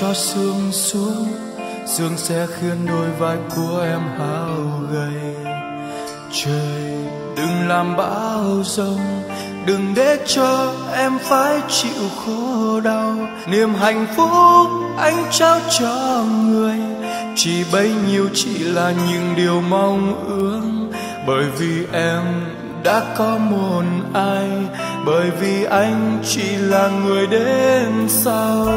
cho sương xuống, sương sẽ khiến đôi vai của em hao gầy. Trời, đừng làm bão giông đừng để cho em phải chịu khổ đau. Niềm hạnh phúc anh trao cho người, chỉ bấy nhiêu chỉ là những điều mong ước. Bởi vì em đã có một ai, bởi vì anh chỉ là người đến sau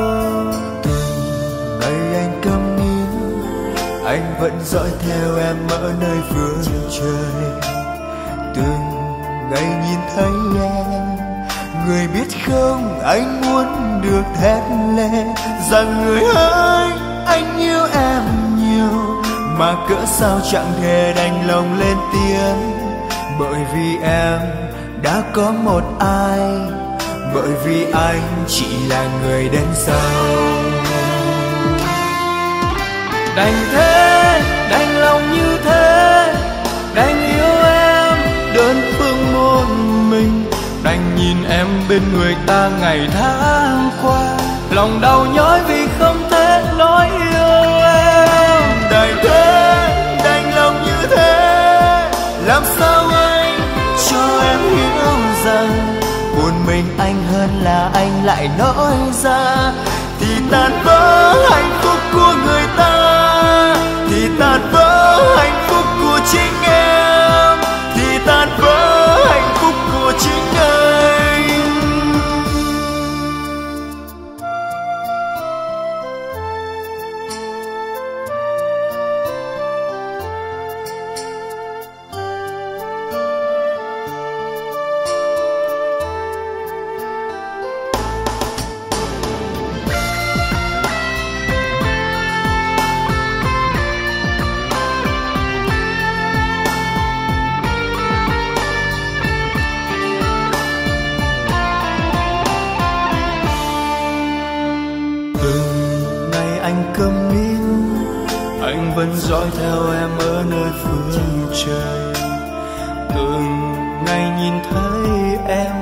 ngày anh câm nín, anh vẫn dõi theo em ở nơi phương trời. Từng ngày nhìn thấy em, người biết không, anh muốn được thét lên rằng người ơi, anh yêu em nhiều. Mà cỡ sao chẳng thể đành lòng lên tiếng, bởi vì em đã có một ai. Bởi vì anh chỉ là người đến sau đành thế, đành lòng như thế. Đành yêu em đơn phương một mình. Đành nhìn em bên người ta ngày tháng qua. Lòng đau nhói vì không thể nói yêu em. Đành thế, đành lòng như thế. Làm sao anh cho em hiểu rằng buồn mình anh hơn là anh lại nói ra. Thì tan vỡ anh vẫn dõi theo em ở nơi phương trời. Từng ngày nhìn thấy em,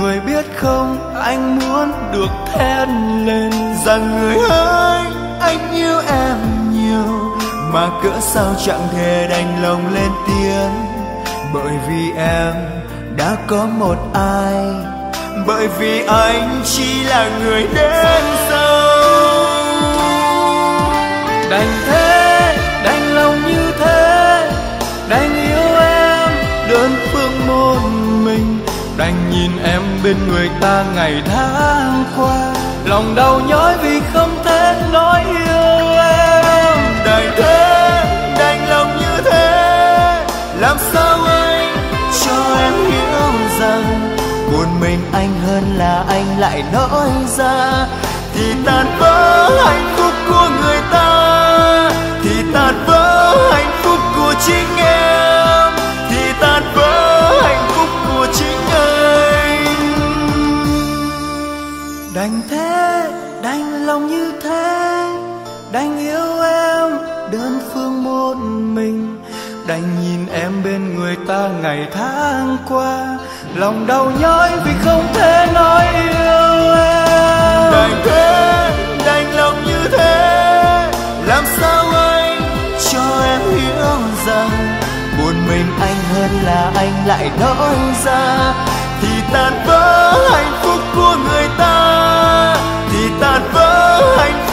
người biết không, anh muốn được thét lên rằng người ơi, anh yêu em nhiều. Mà cỡ sao chẳng thể đành lòng lên tiếng. Bởi vì em đã có một ai. Bởi vì anh chỉ là người đến sau đành thế, đành lòng như thế. Đành yêu em, đơn phương một mình. Đành nhìn em bên người ta ngày tháng qua. Lòng đau nhói vì không thể nói yêu em. Đành thế, đành lòng như thế. Làm sao anh cho em hiểu rằng buồn mình anh hơn là anh lại nói ra. Thì tan vỡ hạnh chính em thì tan vỡ hạnh phúc của chính anh. Đành thế, đành lòng như thế, đành yêu em đơn phương một mình. Đành nhìn em bên người ta ngày tháng qua, lòng đau nhói vì không thể nói yêu mình anh hơn là anh lại nói ra. Thì tan vỡ hạnh phúc của người ta, thì tan vỡ hạnh